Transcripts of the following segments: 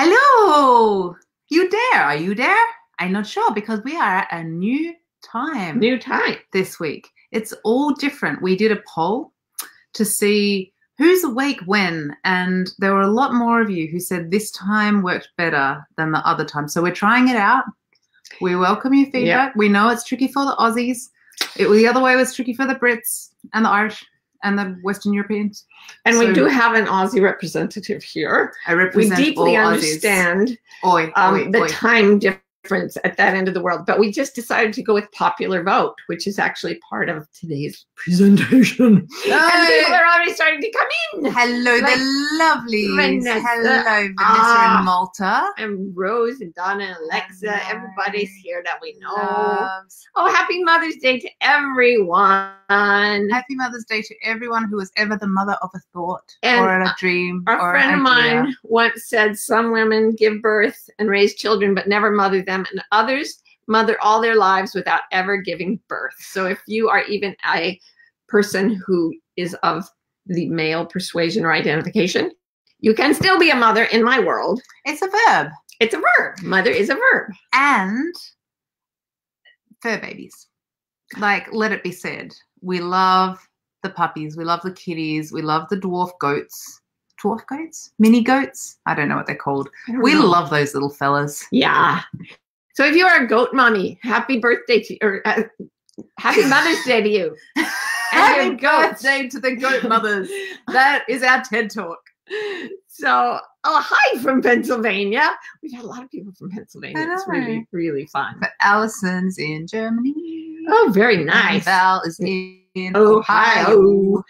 Hello! You there? Are you there? I'm not sure because we are at a new time New time. this week. It's all different. We did a poll to see who's awake when, and there were a lot more of you who said this time worked better than the other time. So we're trying it out. We welcome your feedback. We know it's tricky for the Aussies. It the other way was tricky for the Brits and the Irish and the Western Europeans. And So- we do have an Aussie representative here. I We deeply understand Oi, um, oi, the time difference at that end of the world, but we just decided to go with popular vote, which is actually part of today's presentation. And people are already starting to come in. Hello, Like the lovely Vanessa. Hello, Vanessa Ah. and Malta. And Rose and Donna and Alexa, Hello. everybody's here that we know. Loves. Oh, happy Mother's Day to everyone. Happy Mother's Day to everyone who was ever the mother of a thought And or a dream. Our friend of mine once said some women give birth and raise children but never mother them, and others mother all their lives without ever giving birth. So if you are even a person who is of the male persuasion or identification, you can still be a mother in my world. It's a verb. It's a verb. Mother is a verb. And fur babies. Like, let it be said, we love the puppies, we love the kitties, we love the dwarf goats. Dwarf goats? Mini goats? I don't know what they're called. We know. love those little fellas. Yeah. So if you are a goat mommy, happy birthday to or uh, happy Mother's Day to you. Happy your goats. birthday to the goat mothers. That is our TED talk. So, oh, hi from Pennsylvania. We've had a lot of people from Pennsylvania. It's really, really fun. But Allison's in Germany. Oh, very And nice. Val is in Ohio. Ohio.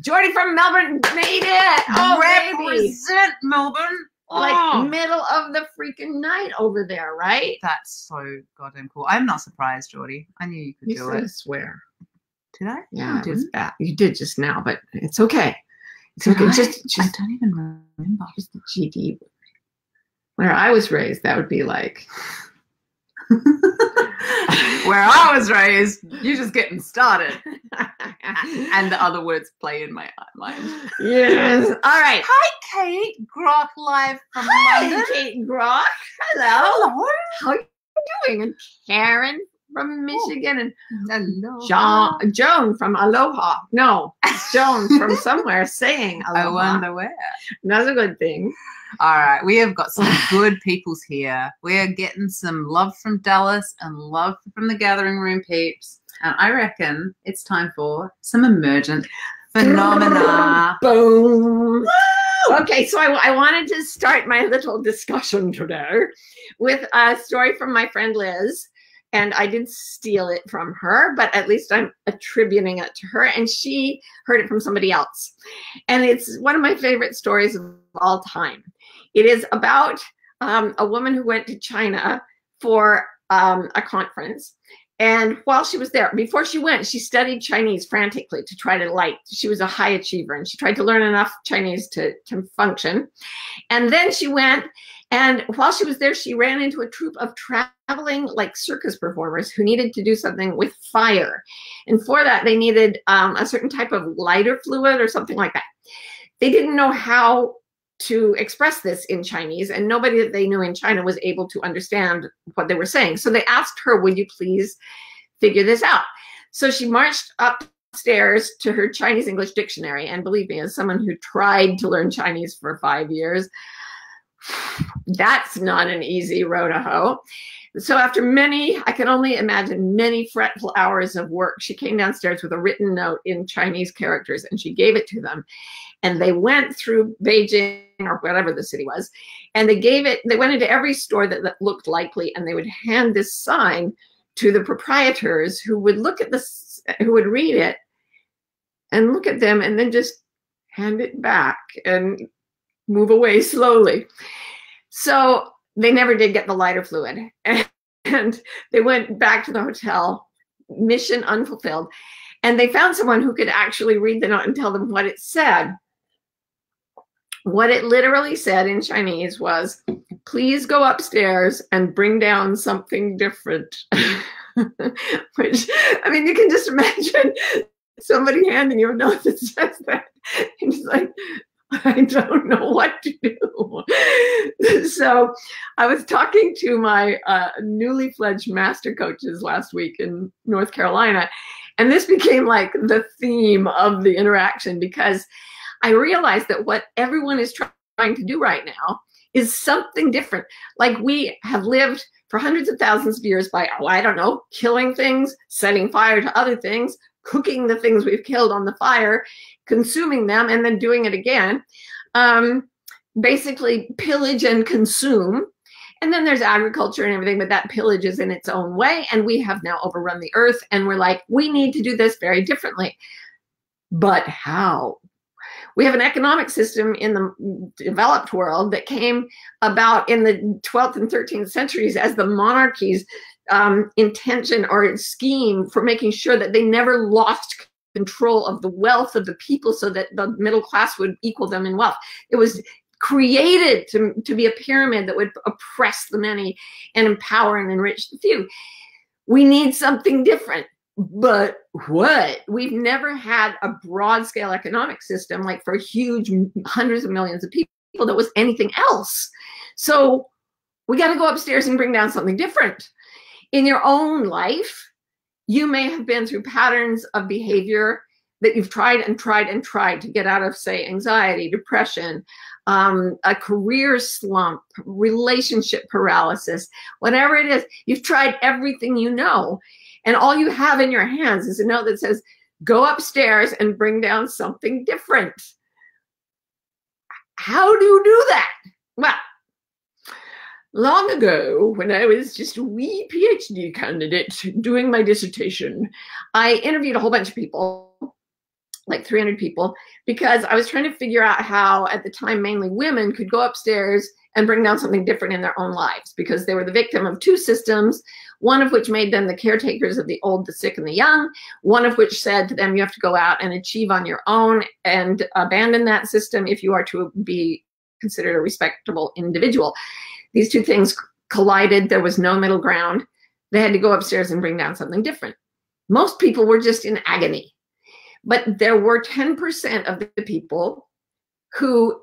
Jordy from Melbourne made it. Oh, baby. Represent Melbourne. Like Oh. middle of the freaking night over there, right? That's so goddamn cool. I'm not surprised, Jordy. I knew you could You do it. I swear. Did I? Yeah, I it was bad. Mm-hmm. You did just now, but it's okay. It's Did okay. I? Just, I don't even remember. just the GD. Where I was raised, that would be like Where I was raised, you're just getting started. And the other words play in my mind. yes. All right. Hi, Kate. Grok live from Hi, London. Kate Grock. Hello. Hello. How are you doing? And Karen from Michigan and Hello. John, Joan from Aloha. No, it's Joan from somewhere saying Aloha. I Aloha. wonder where. That's a good thing. All right, we have got some good peoples here. We are getting some love from Dallas and love from the Gathering Room peeps. And I reckon it's time for some emergent phenomena. Boom. Okay, so I, I wanted to start my little discussion today with a story from my friend Liz. And I didn't steal it from her, but at least I'm attributing it to her. And she heard it from somebody else. And it's one of my favorite stories of all time. It is about um, a woman who went to China for um, a conference. And while she was there, before she went, she studied Chinese frantically to try to like, she was a high achiever and she tried to learn enough Chinese to, to function. And then she went, and while she was there, she ran into a troupe of traveling like circus performers who needed to do something with fire. And for that, they needed um, a certain type of lighter fluid or something like that. They didn't know how to express this in Chinese, and nobody that they knew in China was able to understand what they were saying. So they asked her, Would you please figure this out? So she marched upstairs to her Chinese English dictionary. And believe me, as someone who tried to learn Chinese for five years, that's not an easy row to hoe. So after many, I can only imagine many fretful hours of work, she came downstairs with a written note in Chinese characters and she gave it to them. And they went through Beijing or whatever the city was, and they gave it, they went into every store that, that looked likely, and they would hand this sign to the proprietors who would look at this, who would read it and look at them and then just hand it back and move away slowly. So they never did get the lighter fluid. And they went back to the hotel, mission unfulfilled. And they found someone who could actually read the note and tell them what it said. What it literally said in Chinese was, please go upstairs and bring down something different. Which, I mean, you can just imagine somebody handing you a note that says that. And it's like, I don't know what to do. so I was talking to my uh, newly fledged master coaches last week in North Carolina, and this became like the theme of the interaction because I realized that what everyone is trying to do right now is something different. Like we have lived for hundreds of thousands of years by, oh, I don't know, killing things, setting fire to other things, cooking the things we've killed on the fire, consuming them, and then doing it again. Um, basically, pillage and consume. And then there's agriculture and everything, but that pillage is in its own way. And we have now overrun the earth, and we're like, we need to do this very differently. But how? We have an economic system in the developed world that came about in the 12th and 13th centuries as the monarchies um, intention or scheme for making sure that they never lost control of the wealth of the people so that the middle class would equal them in wealth. It was created to, to be a pyramid that would oppress the many and empower and enrich the few. We need something different. But what? We've never had a broad scale economic system like for huge hundreds of millions of people that was anything else. So we got to go upstairs and bring down something different in your own life, you may have been through patterns of behavior that you've tried and tried and tried to get out of, say, anxiety, depression, um, a career slump, relationship paralysis, whatever it is. You've tried everything you know. And all you have in your hands is a note that says, go upstairs and bring down something different. How do you do that? Well, long ago, when I was just a wee PhD candidate doing my dissertation, I interviewed a whole bunch of people, like 300 people, because I was trying to figure out how, at the time, mainly women could go upstairs and bring down something different in their own lives because they were the victim of two systems, one of which made them the caretakers of the old, the sick, and the young, one of which said to them, you have to go out and achieve on your own and abandon that system if you are to be considered a respectable individual. These two things collided. There was no middle ground. They had to go upstairs and bring down something different. Most people were just in agony. But there were 10% of the people who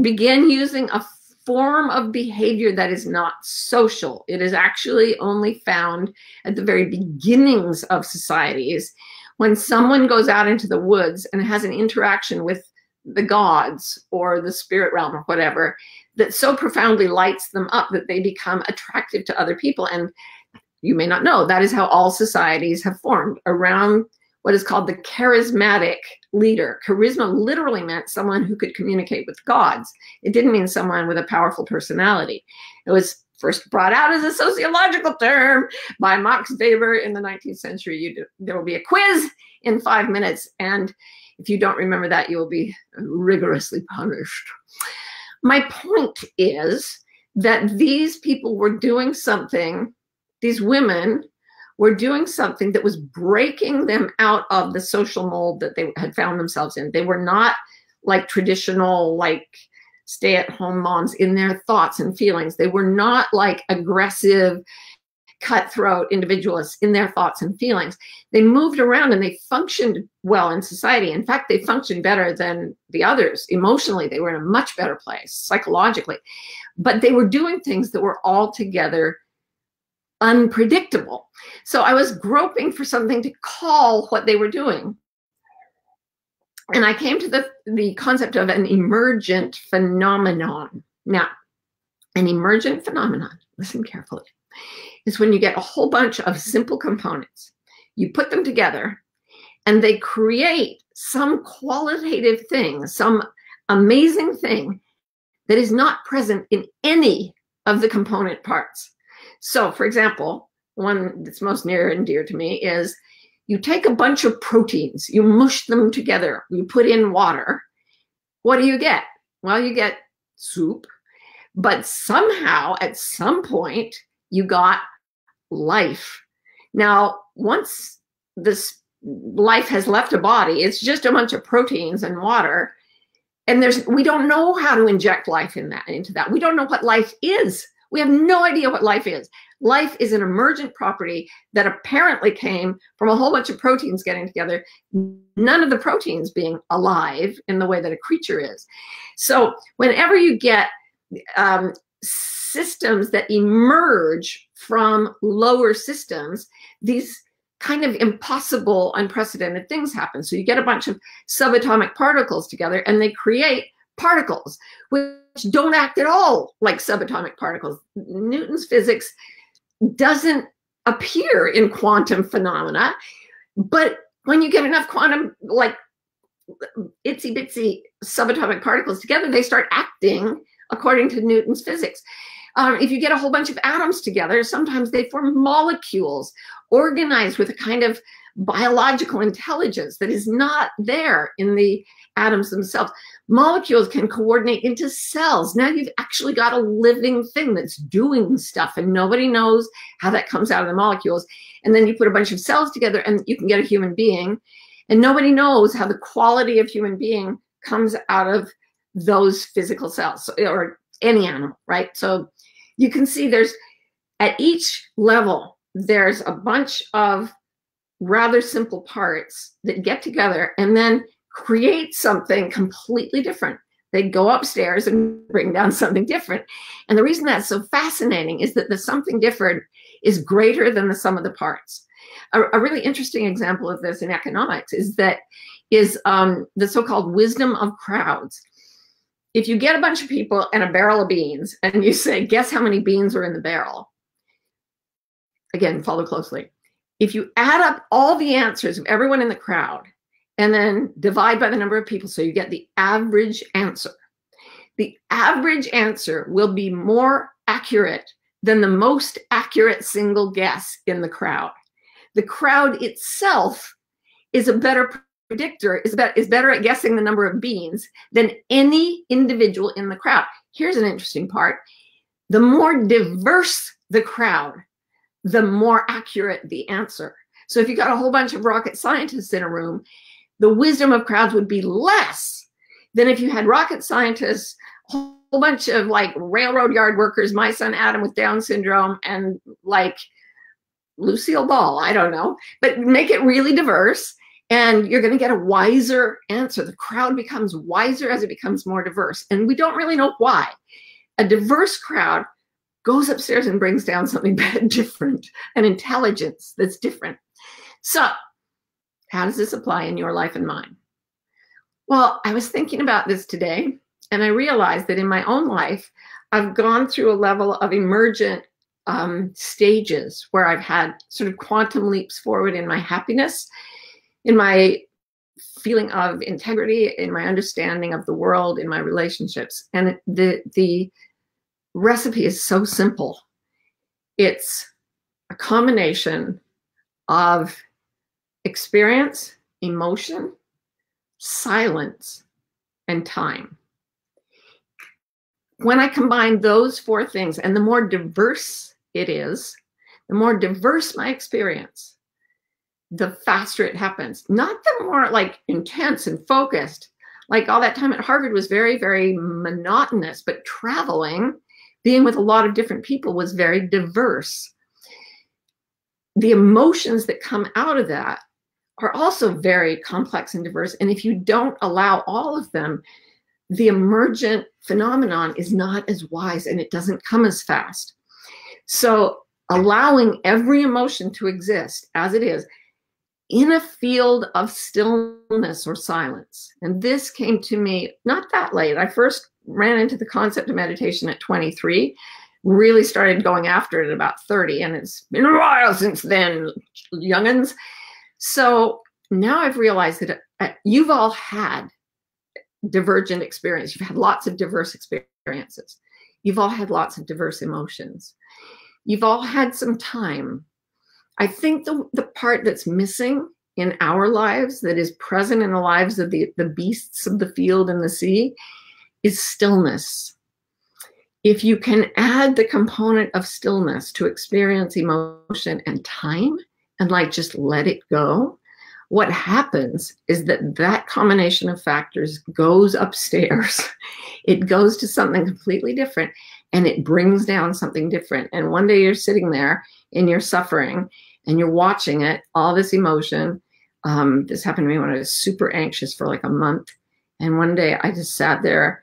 began using a form of behavior that is not social. It is actually only found at the very beginnings of societies when someone goes out into the woods and has an interaction with the gods or the spirit realm or whatever that so profoundly lights them up that they become attractive to other people. And you may not know that is how all societies have formed around what is called the charismatic leader. Charisma literally meant someone who could communicate with gods. It didn't mean someone with a powerful personality. It was first brought out as a sociological term by Max Weber in the 19th century. You there will be a quiz in five minutes, and if you don't remember that, you will be rigorously punished. My point is that these people were doing something, these women were doing something that was breaking them out of the social mold that they had found themselves in. They were not like traditional, like stay at home moms in their thoughts and feelings. They were not like aggressive, cutthroat individualists in their thoughts and feelings. They moved around and they functioned well in society. In fact, they functioned better than the others. Emotionally, they were in a much better place, psychologically. But they were doing things that were altogether unpredictable. So I was groping for something to call what they were doing. And I came to the, the concept of an emergent phenomenon. Now, an emergent phenomenon, listen carefully, is when you get a whole bunch of simple components, you put them together, and they create some qualitative thing, some amazing thing that is not present in any of the component parts. So, for example, one that's most near and dear to me is you take a bunch of proteins, you mush them together, you put in water. What do you get? Well, you get soup, but somehow at some point you got life. Now, once this life has left a body, it's just a bunch of proteins and water. And there's we don't know how to inject life in that into that. We don't know what life is. We have no idea what life is. Life is an emergent property that apparently came from a whole bunch of proteins getting together, none of the proteins being alive in the way that a creature is. So, whenever you get um, systems that emerge from lower systems, these kind of impossible, unprecedented things happen. So, you get a bunch of subatomic particles together and they create particles, which don't act at all like subatomic particles. Newton's physics doesn't appear in quantum phenomena, but when you get enough quantum, like itsy bitsy subatomic particles together, they start acting according to Newton's physics. Um, if you get a whole bunch of atoms together, sometimes they form molecules organized with a kind of biological intelligence that is not there in the atoms themselves. Molecules can coordinate into cells. Now you've actually got a living thing that's doing stuff, and nobody knows how that comes out of the molecules. And then you put a bunch of cells together, and you can get a human being. And nobody knows how the quality of human being comes out of those physical cells or any animal, right? So you can see there's at each level, there's a bunch of rather simple parts that get together and then create something completely different. They go upstairs and bring down something different. And the reason that's so fascinating is that the something different is greater than the sum of the parts. A, a really interesting example of this in economics is that is um, the so-called wisdom of crowds. If you get a bunch of people and a barrel of beans and you say, guess how many beans are in the barrel? Again, follow closely. If you add up all the answers of everyone in the crowd and then divide by the number of people. So you get the average answer. The average answer will be more accurate than the most accurate single guess in the crowd. The crowd itself is a better predictor, is, better, is better at guessing the number of beans than any individual in the crowd. Here's an interesting part. The more diverse the crowd, the more accurate the answer. So if you got a whole bunch of rocket scientists in a room the wisdom of crowds would be less than if you had rocket scientists, a whole bunch of like railroad yard workers, my son Adam with Down syndrome, and like Lucille Ball, I don't know, but make it really diverse and you're going to get a wiser answer. The crowd becomes wiser as it becomes more diverse. And we don't really know why. A diverse crowd goes upstairs and brings down something different, an intelligence that's different. So how does this apply in your life and mine? Well, I was thinking about this today, and I realized that in my own life, I've gone through a level of emergent um, stages where I've had sort of quantum leaps forward in my happiness, in my feeling of integrity, in my understanding of the world, in my relationships. And the the recipe is so simple. It's a combination of experience, emotion, silence, and time. When I combine those four things, and the more diverse it is, the more diverse my experience, the faster it happens. Not the more like intense and focused. Like all that time at Harvard was very, very monotonous, but traveling, being with a lot of different people was very diverse. The emotions that come out of that are also very complex and diverse. And if you don't allow all of them, the emergent phenomenon is not as wise and it doesn't come as fast. So, allowing every emotion to exist as it is in a field of stillness or silence. And this came to me not that late. I first ran into the concept of meditation at 23, really started going after it at about 30, and it's been a while since then, youngins. So now I've realized that uh, you've all had divergent experience. You've had lots of diverse experiences. You've all had lots of diverse emotions. You've all had some time. I think the, the part that's missing in our lives, that is present in the lives of the, the beasts of the field and the sea, is stillness. If you can add the component of stillness to experience emotion and time, and like just let it go, what happens is that that combination of factors goes upstairs. it goes to something completely different. and it brings down something different. And one day you're sitting there in your suffering and you're watching it, all this emotion. Um, this happened to me when I was super anxious for like a month. And one day I just sat there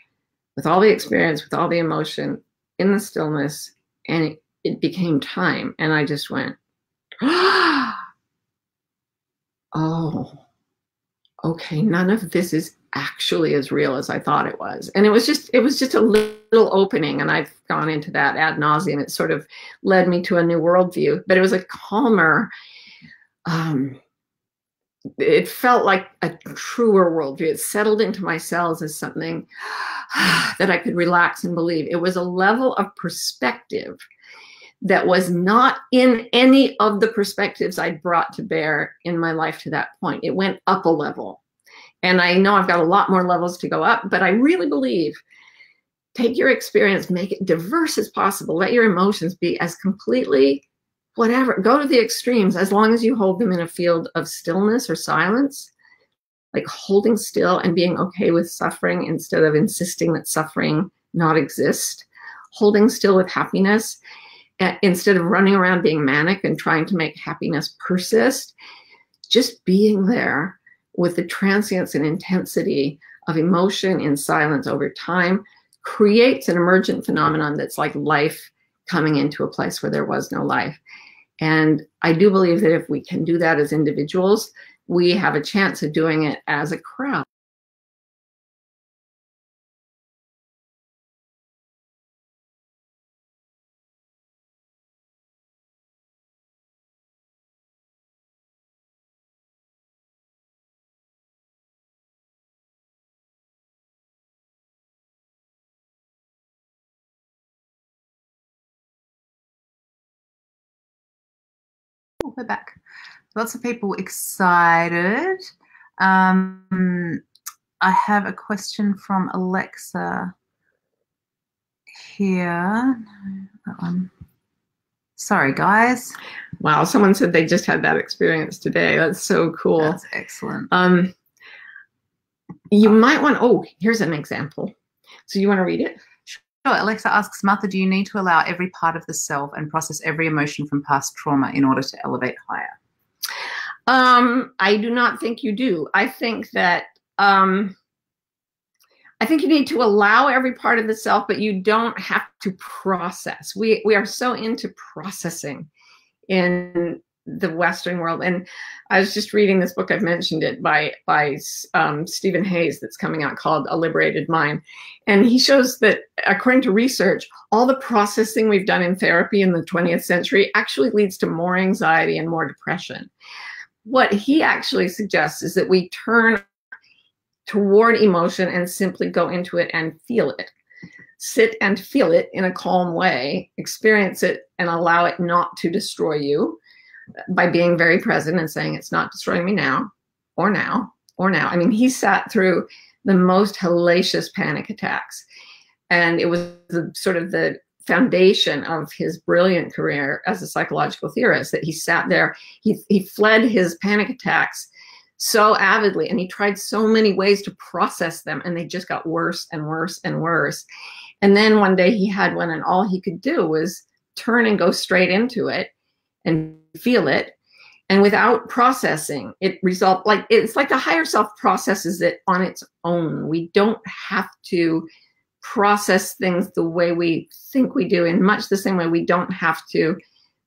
with all the experience, with all the emotion in the stillness, and it, it became time. And I just went, oh, okay, none of this is actually as real as I thought it was. And it was just, it was just a little opening. And I've gone into that ad nauseum. It sort of led me to a new worldview, but it was a calmer, um, it felt like a truer worldview. It settled into my cells as something that I could relax and believe. It was a level of perspective that was not in any of the perspectives I'd brought to bear in my life to that point. It went up a level. And I know I've got a lot more levels to go up, but I really believe take your experience, make it diverse as possible. Let your emotions be as completely whatever, go to the extremes as long as you hold them in a field of stillness or silence, like holding still and being okay with suffering instead of insisting that suffering not exist, holding still with happiness instead of running around being manic and trying to make happiness persist, just being there with the transience and intensity of emotion in silence over time creates an emergent phenomenon that's like life coming into a place where there was no life. And I do believe that if we can do that as individuals, we have a chance of doing it as a crowd. We're back. Lots of people excited. Um, I have a question from Alexa here. That one. Sorry, guys. Wow, someone said they just had that experience today. That's so cool. That's excellent. Um, you might want. Oh, here's an example. So you want to read it? Sure. Alexa asks, Martha, do you need to allow every part of the self and process every emotion from past trauma in order to elevate higher? Um, I do not think you do. I think that um, I think you need to allow every part of the self, but you don't have to process. We we are so into processing in the Western world. And I was just reading this book. I've mentioned it by by um, Steven Hayes that's coming out called A Liberated Mind, and he shows that according to research, all the processing we've done in therapy in the 20th century actually leads to more anxiety and more depression. What he actually suggests is that we turn toward emotion and simply go into it and feel it. Sit and feel it in a calm way, experience it, and allow it not to destroy you by being very present and saying it's not destroying me now or now or now. I mean, he sat through the most hellacious panic attacks. And it was the, sort of the foundation of his brilliant career as a psychological theorist that he sat there, he, he fled his panic attacks so avidly and he tried so many ways to process them and they just got worse and worse and worse. And then one day he had one and all he could do was turn and go straight into it and feel it. And without processing it result like it's like the higher self processes it on its own. We don't have to process things the way we think we do in much the same way we don't have to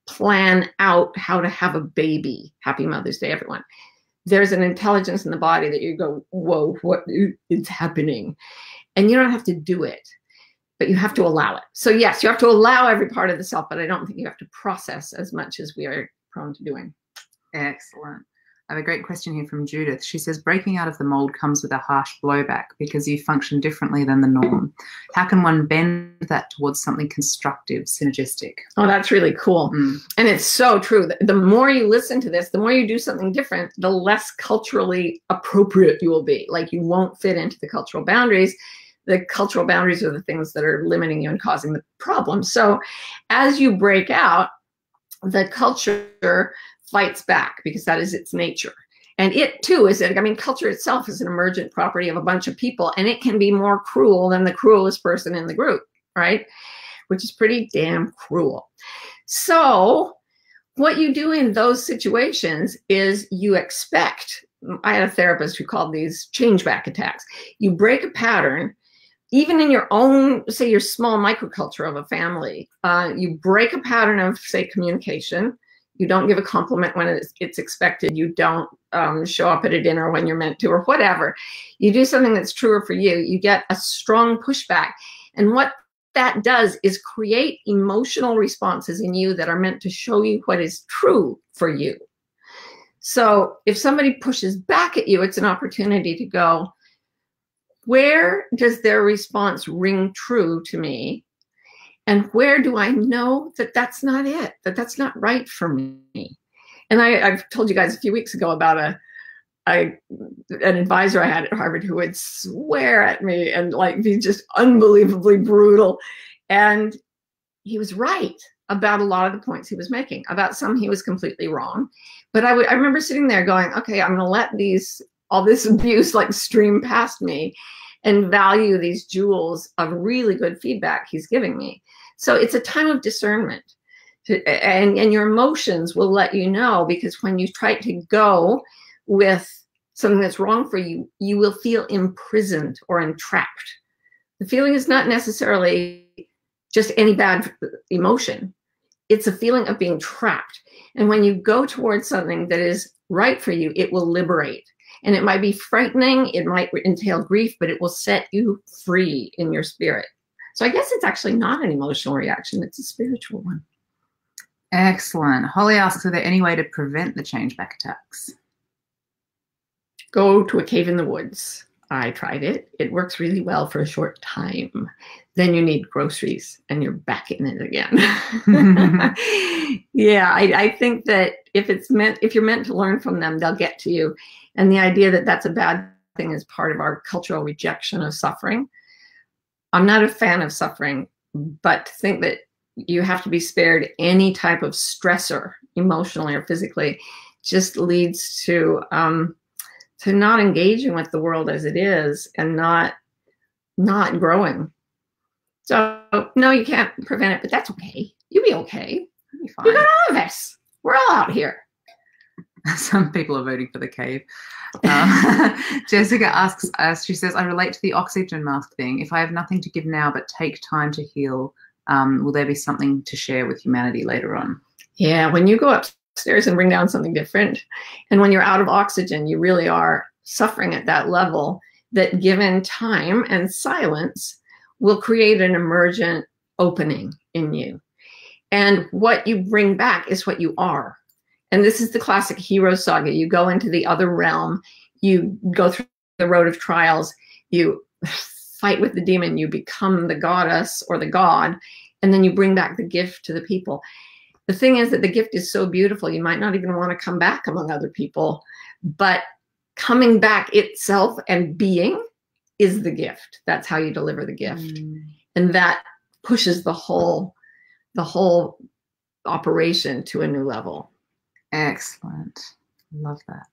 plan out how to have a baby. Happy mother's day everyone. There's an intelligence in the body that you go whoa what is happening. And you don't have to do it but you have to allow it. So yes, you have to allow every part of the self, but I don't think you have to process as much as we are prone to doing. Excellent. I have a great question here from Judith. She says, breaking out of the mold comes with a harsh blowback because you function differently than the norm. How can one bend that towards something constructive, synergistic? Oh, that's really cool. Mm. And it's so true. The more you listen to this, the more you do something different, the less culturally appropriate you will be. Like you won't fit into the cultural boundaries the cultural boundaries are the things that are limiting you and causing the problem. So as you break out, the culture fights back because that is its nature. And it too is, I mean, culture itself is an emergent property of a bunch of people, and it can be more cruel than the cruelest person in the group, right? which is pretty damn cruel. So, what you do in those situations is you expect. I had a therapist who called these change back attacks. You break a pattern, even in your own, say, your small microculture of a family. Uh, you break a pattern of, say, communication. You don't give a compliment when it's, it's expected. You don't um, show up at a dinner when you're meant to, or whatever. You do something that's truer for you. You get a strong pushback. And what that does is create emotional responses in you that are meant to show you what is true for you. So if somebody pushes back at you, it's an opportunity to go, where does their response ring true to me? And where do I know that that's not it, that that's not right for me? And I, I've told you guys a few weeks ago about a, I, an advisor I had at Harvard who would swear at me and like be just unbelievably brutal. And he was right about a lot of the points he was making. About some he was completely wrong. But I would I remember sitting there going, okay, I'm gonna let these all this abuse like stream past me and value these jewels of really good feedback he's giving me. So it's a time of discernment. And, and your emotions will let you know because when you try to go with something that's wrong for you, you will feel imprisoned or entrapped. The feeling is not necessarily just any bad emotion, it's a feeling of being trapped. And when you go towards something that is right for you, it will liberate. And it might be frightening, it might entail grief, but it will set you free in your spirit. So I guess it's actually not an emotional reaction, it's a spiritual one. Excellent. Holly asks Are there any way to prevent the change back attacks? Go to a cave in the woods. I tried it. It works really well for a short time. Then you need groceries and you're back in it again. yeah, I, I, think that if it's meant, if you're meant to learn from them, they'll get to you. And the idea that that's a bad thing is part of our cultural rejection of suffering. I'm not a fan of suffering, but to think that you have to be spared any type of stressor, emotionally or physically, just leads to um, to not engaging with the world as it is and not not growing. So no, you can't prevent it, but that's okay. You'll be okay. You'll be fine. You got all of us. We're all out here. Some people are voting for the cave. Uh, Jessica asks us, she says, I relate to the oxygen mask thing. If I have nothing to give now but take time to heal, um, will there be something to share with humanity later on? Yeah, when you go upstairs and bring down something different, and when you're out of oxygen, you really are suffering at that level. That given time and silence will create an emergent opening in you. And what you bring back is what you are. And this is the classic hero saga. You go into the other realm, you go through the road of trials, you fight with the demon, you become the goddess or the god, and then you bring back the gift to the people. The thing is that the gift is so beautiful, you might not even want to come back among other people, but coming back itself and being is the gift. That's how you deliver the gift. Mm. And that pushes the whole the whole operation to a new level. Excellent. Love that.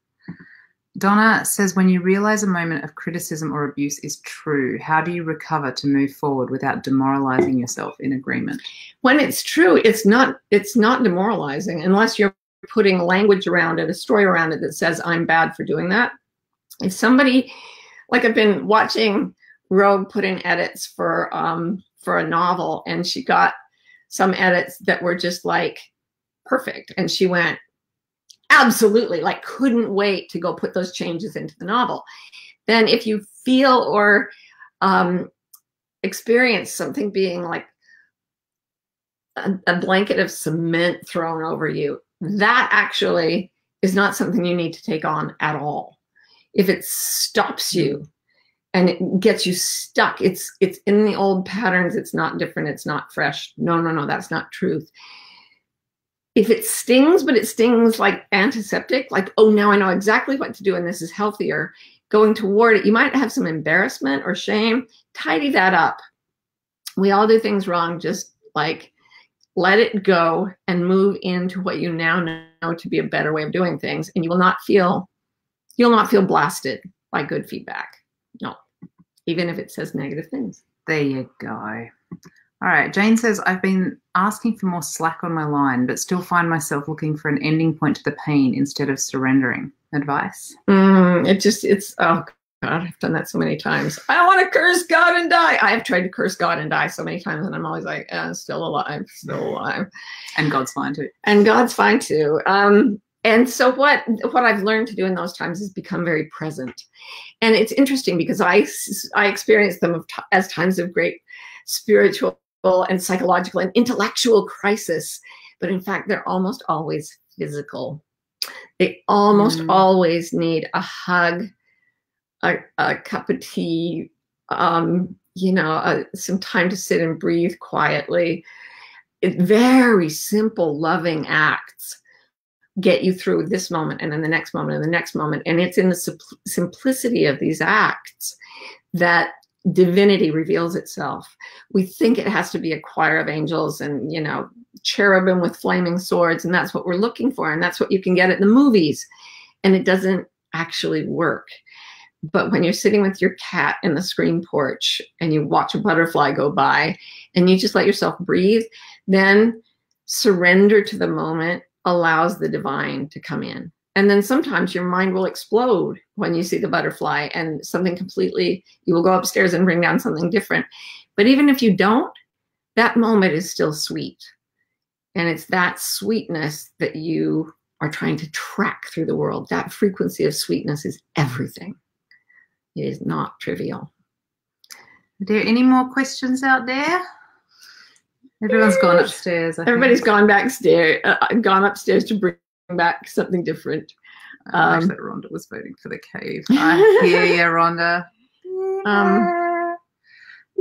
Donna says, when you realize a moment of criticism or abuse is true, how do you recover to move forward without demoralizing yourself in agreement? When it's true, it's not it's not demoralizing unless you're putting language around it, a story around it that says I'm bad for doing that. If somebody like I've been watching Rogue put in edits for um for a novel and she got some edits that were just like perfect. And she went absolutely like couldn't wait to go put those changes into the novel. Then if you feel or um, experience something being like a, a blanket of cement thrown over you that actually is not something you need to take on at all. If it stops you and it gets you stuck it's it's in the old patterns it's not different it's not fresh no no no that's not truth if it stings, but it stings like antiseptic, like, oh, now I know exactly what to do and this is healthier, going toward it, you might have some embarrassment or shame. Tidy that up. We all do things wrong. Just like let it go and move into what you now know to be a better way of doing things. And you will not feel, you'll not feel blasted by good feedback. Even if it says negative things. There you go. All right. Jane says, I've been asking for more slack on my line, but still find myself looking for an ending point to the pain instead of surrendering. Advice? Mm, it just, it's, oh God, I've done that so many times. I don't want to curse God and die. I have tried to curse God and die so many times, and I'm always like, eh, still alive, still alive. And God's fine too. And God's fine too. Um, and so what what I've learned to do in those times is become very present. And it's interesting because I I experience them as times of great spiritual and psychological and intellectual crisis, but in fact they're almost always physical. They almost mm. always need a hug, a, a cup of tea, um, you know, uh, some time to sit and breathe quietly. It, very simple, loving acts get you through this moment and then the next moment and the next moment. And it's in the simplicity of these acts that divinity reveals itself. We think it has to be a choir of angels and, you know, cherubim with flaming swords, and that's what we're looking for. And that's what you can get at the movies. And it doesn't actually work. But when you're sitting with your cat in the screen porch and you watch a butterfly go by and you just let yourself breathe, then surrender to the moment allows the divine to come in. And then sometimes your mind will explode when you see the butterfly and something completely, you will go upstairs and bring down something different. But even if you don't, that moment is still sweet. And it's that sweetness that you are trying to track through the world. That frequency of sweetness is everything. It is not trivial. Are there any more questions out there? Everyone's gone upstairs. I Everybody's think. gone backstairs, uh, uh, gone upstairs to bring back something different. I um, that Rhonda was voting for the cave. I hear you, Rhonda. Um,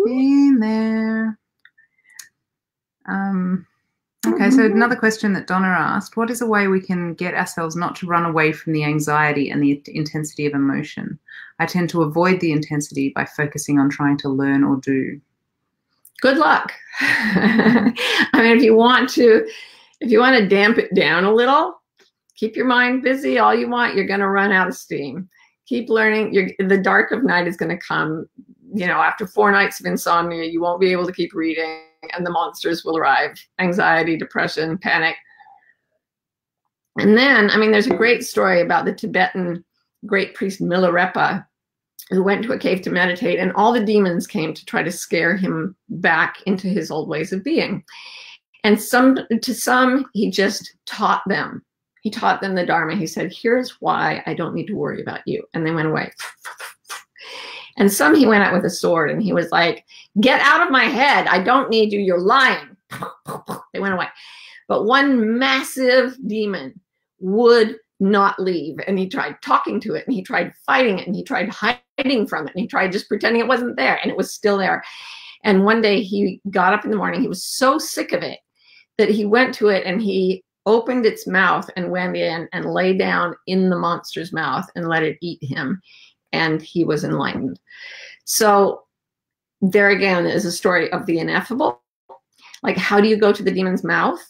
in there. Um, okay, so another question that Donna asked: What is a way we can get ourselves not to run away from the anxiety and the intensity of emotion? I tend to avoid the intensity by focusing on trying to learn or do good luck. I mean, if you want to, if you want to damp it down a little, keep your mind busy all you want. You're going to run out of steam. Keep learning. You're, the dark of night is going to come. You know, after four nights of insomnia, you won't be able to keep reading, and the monsters will arrive: anxiety, depression, panic. And then, I mean, there's a great story about the Tibetan great priest Milarepa, who went to a cave to meditate, and all the demons came to try to scare him back into his old ways of being. And some to some, he just taught them. He taught them the Dharma. He said, Here's why I don't need to worry about you. And they went away. And some he went out with a sword and he was like, Get out of my head. I don't need you. You're lying. They went away. But one massive demon would not leave. And he tried talking to it and he tried fighting it and he tried hiding from it and he tried just pretending it wasn't there and it was still there. And one day he got up in the morning, he was so sick of it that he went to it and he opened its mouth and went in and lay down in the monster's mouth and let it eat him. And he was enlightened. So there again is a story of the ineffable. Like, how do you go to the demon's mouth?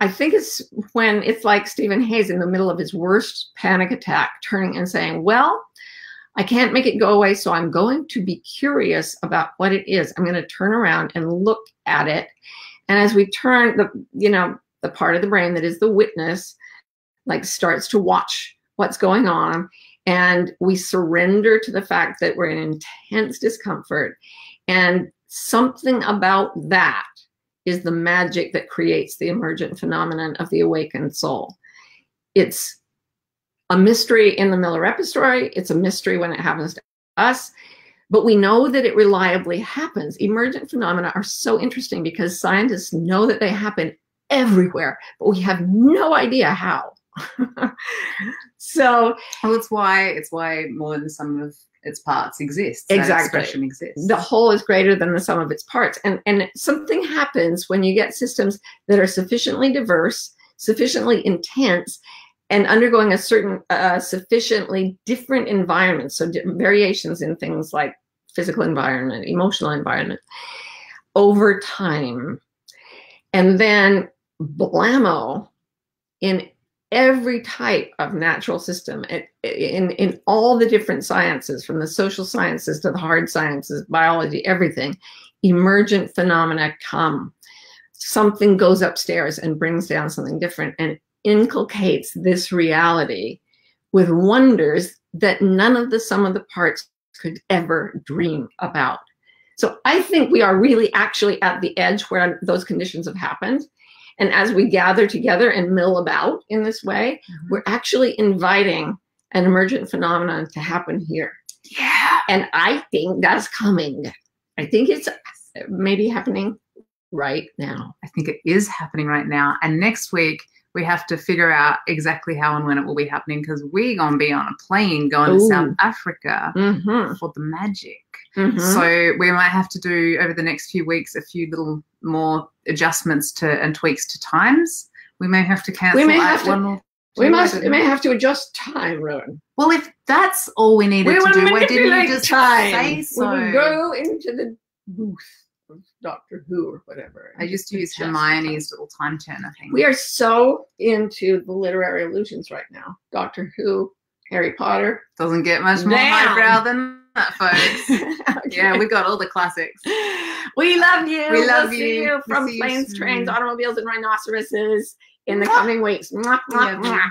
I think it's when it's like Steven Hayes in the middle of his worst panic attack, turning and saying, Well, I can't make it go away, so I'm going to be curious about what it is. I'm going to turn around and look at it. And as we turn the, you know, the part of the brain that is the witness, like starts to watch what's going on. And we surrender to the fact that we're in intense discomfort. And something about that is the magic that creates the emergent phenomenon of the awakened soul. It's a mystery in the Milarepa story. It's a mystery when it happens to us, but we know that it reliably happens. Emergent phenomena are so interesting because scientists know that they happen everywhere, but we have no idea how. so, well, it's why it's why more than some of its parts exists. Exactly. expression exists. The whole is greater than the sum of its parts. And, and something happens when you get systems that are sufficiently diverse, sufficiently intense, and undergoing a certain uh, sufficiently different environment. So variations in things like physical environment, emotional environment over time. And then blammo in every type of natural system in, in all the different sciences, from the social sciences to the hard sciences, biology, everything, emergent phenomena come. Something goes upstairs and brings down something different and inculcates this reality with wonders that none of the sum of the parts could ever dream about. So I think we are really actually at the edge where those conditions have happened. And as we gather together and mill about in this way, mm-hmm. we're actually inviting an emergent phenomenon to happen here. Yeah. And I think that's coming. I think it's maybe happening right now. I think it is happening right now. And next week, we have to figure out exactly how and when it will be happening because we're going to be on a plane going Ooh. to South Africa mm-hmm. for the magic. Mm-hmm. So we might have to do over the next few weeks a few little more adjustments to and tweaks to times. We may have to cancel we may have to, one or we must we may have to adjust time, Rowan. Well, if that's all we needed we to do, why didn't you just time. say so? We will go into the booth Doctor Who or whatever. I used to use Hermione's little time turner thing. We are so into the literary illusions right now. Doctor Who, Harry Potter. Doesn't get much more Damn. highbrow than that, folks. okay. Yeah, we got all the classics. We love you. We love we'll you. See you from planes, trains, automobiles, and rhinoceroses in the coming weeks. Mwah, mwah, mwah.